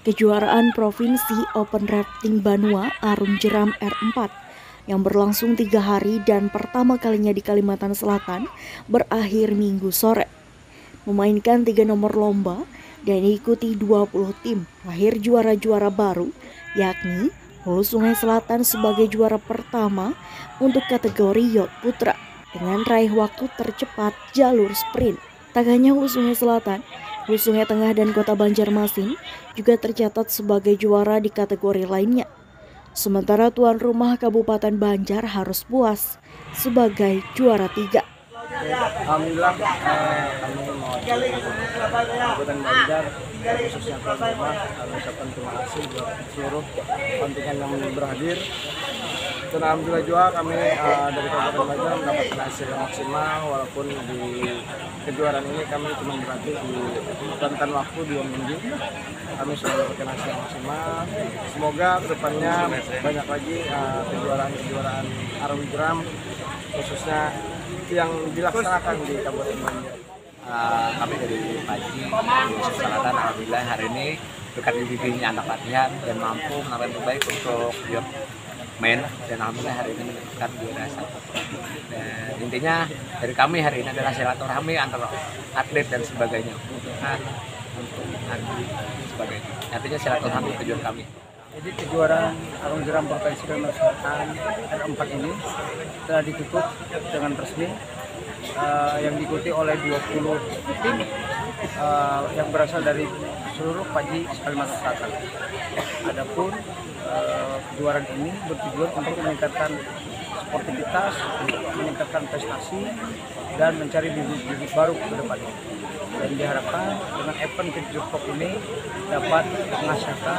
kejuaraan Provinsi Open Rafting Banua Arum Jeram R4 yang berlangsung tiga hari dan pertama kalinya di Kalimantan Selatan berakhir minggu sore. Memainkan tiga nomor lomba dan diikuti 20 tim lahir juara-juara baru yakni Hulu Sungai Selatan sebagai juara pertama untuk kategori yacht putra dengan raih waktu tercepat jalur sprint. Tak hanya Hulu Sungai Selatan, Hulu Sungai Tengah dan Kota Banjarmasin juga tercatat sebagai juara di kategori lainnya. Sementara tuan rumah Kabupaten Banjar harus puas sebagai juara tiga. Alhamdulillah eh, kami mau Kabupaten Banjar khususnya tuan rumah kami ucapkan terima kasih buat seluruh kontingen yang berhadir dan alhamdulillah juga kami uh, dari Kabupaten Banjar mendapatkan hasil yang maksimal. Walaupun di kejuaraan ini kami cuma berlatih di rentan waktu dua minggu. Kami sudah mendapatkan hasil yang maksimal. Semoga ke depannya banyak lagi uh, kejuaraan-kejuaraan Arum Jeram khususnya yang dilaksanakan di Kabupaten Banjar Uh, kami dari Paji, Sulawesi Selatan, Alhamdulillah hari ini berkat didirinya anak latihan dan mampu menampilkan terbaik untuk main dan alhamdulillah hari ini mendapatkan juara satu dan intinya dari kami hari ini adalah silaturahmi antara atlet dan sebagainya. Kebutuhan untuk nanti sebagainya. Artinya silaturahmi tujuan kami. Jadi kejuaraan Arung Jeram Provinsi Kalimantan Selatan R4 ini telah ditutup dengan resmi uh, yang diikuti oleh 20 tim uh, yang berasal dari seluruh Paji Kalimantan Selatan. Adapun uh, ini bertujuan untuk meningkatkan sportivitas, meningkatkan prestasi, dan mencari bibit-bibit baru ke depannya. Dan diharapkan dengan event Kejurkop ini dapat menghasilkan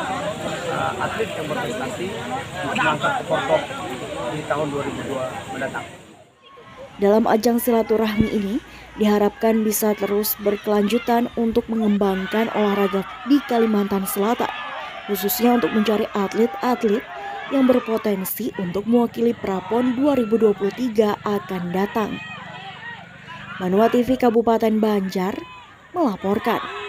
uh, atlet yang berprestasi untuk mengangkat ke di tahun 2002 mendatang. Dalam ajang silaturahmi ini, diharapkan bisa terus berkelanjutan untuk mengembangkan olahraga di Kalimantan Selatan, khususnya untuk mencari atlet-atlet yang berpotensi untuk mewakili Prapon 2023 akan datang. Manua TV Kabupaten Banjar melaporkan.